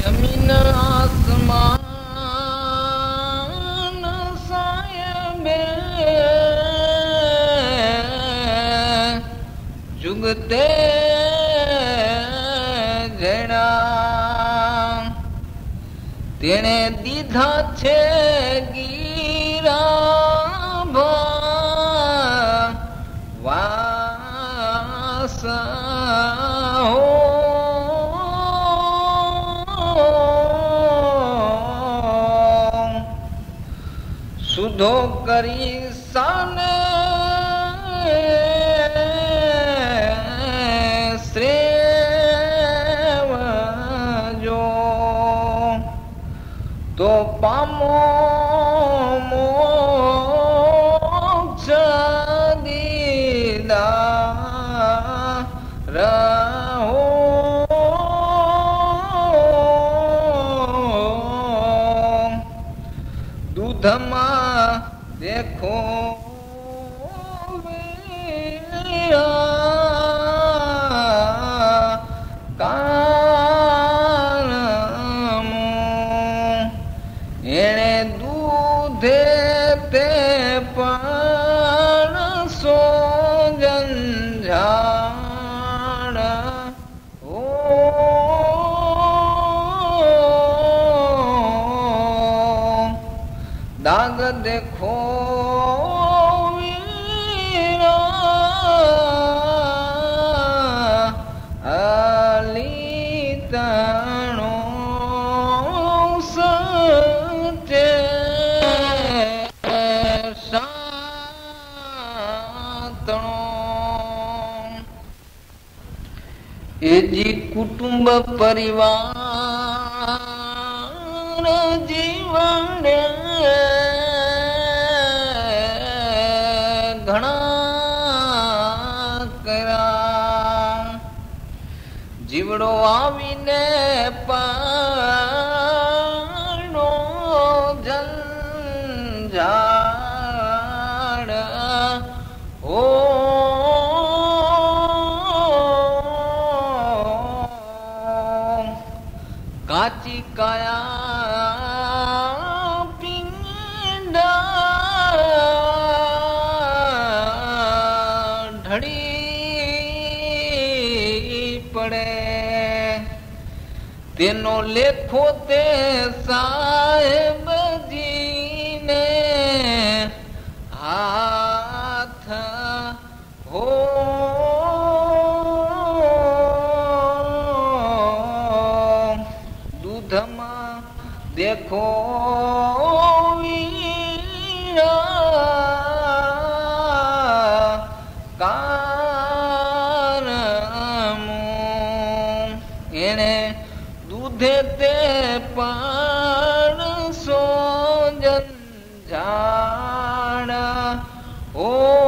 જમીન આસમાન સાયબે જુગતે જણા તેણે દીધા છે ગીરા વાસ सुधो करी सन। श्रेव जो तो पामो સોજંજાણ ઓ એજી કુટુંબ પરિવાર જીવન ઘણા કર્યા જીવડો આવીને પાણો તેનો લેખો તે સાહેબજીને કારમું. એણે દૂધે તે પણ સોજન ઓ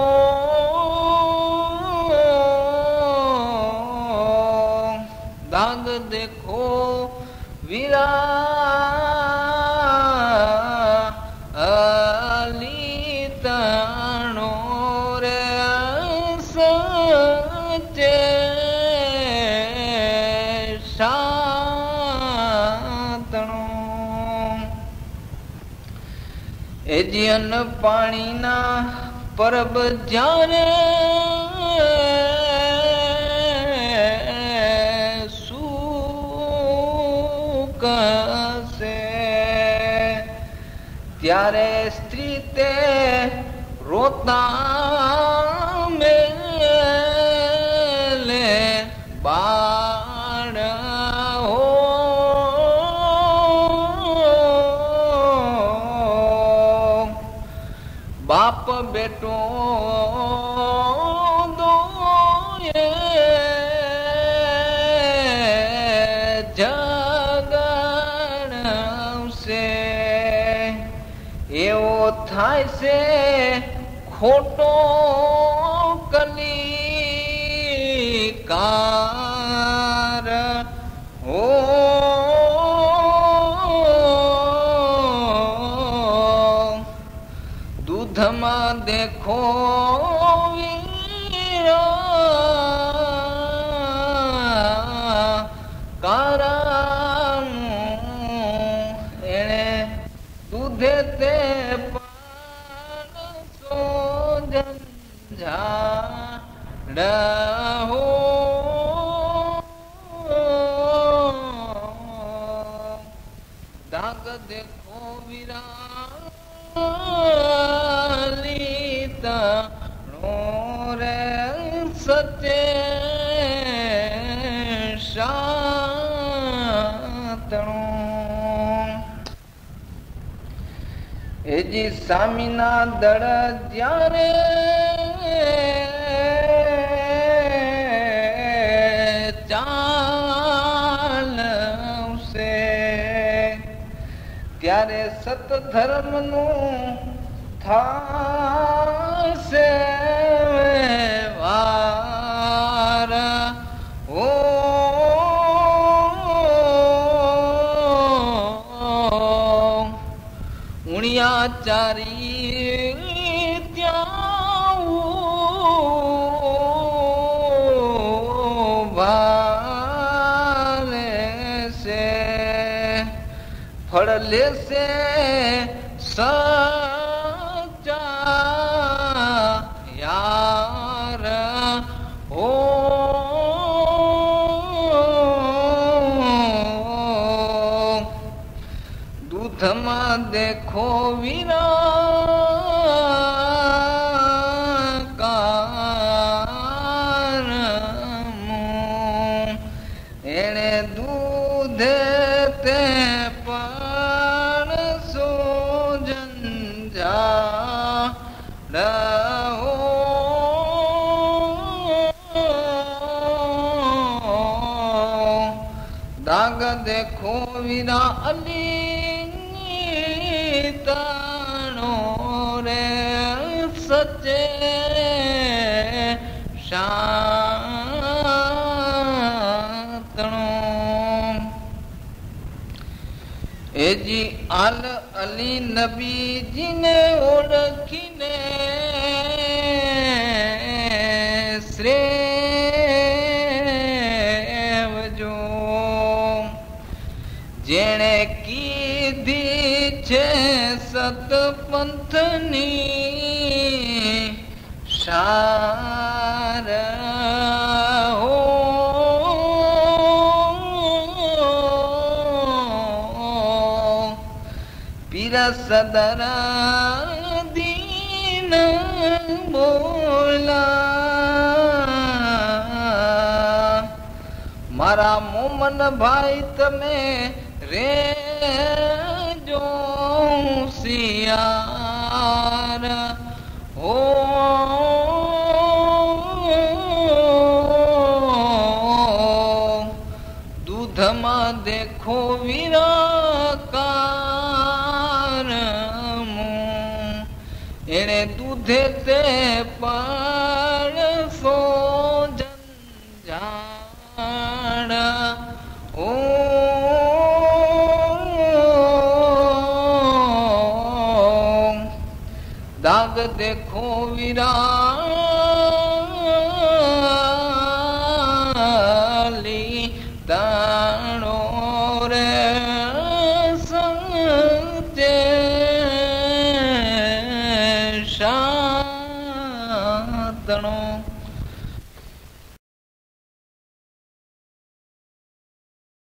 એજિયન પાણીના પરબ જ્યારે સુકશે ત્યારે સ્ત્રી તે રોતા મેલે બાળ બેટો દોયે જગણશે એવો થાય છે ખોટો કલિકાર दे करणे दू ते पंझा डो સત્ય શાતણું એજી સામીના દળ જ્યારે ચાલશે ત્યારે સત ધર્મનું થાશે dari jauh vale se phad le se sa हथ मां देखो वीरा गू एणे दूध ते वीरा अली सचे शानो आल अली नबी जी न સતપંથની સાર હો પીરા સદરા દીન બોલા. મારા મોમન ભાઈ તમે રે જો સિયાર હો દૂધમાં દેખો વિરાકારમું إلى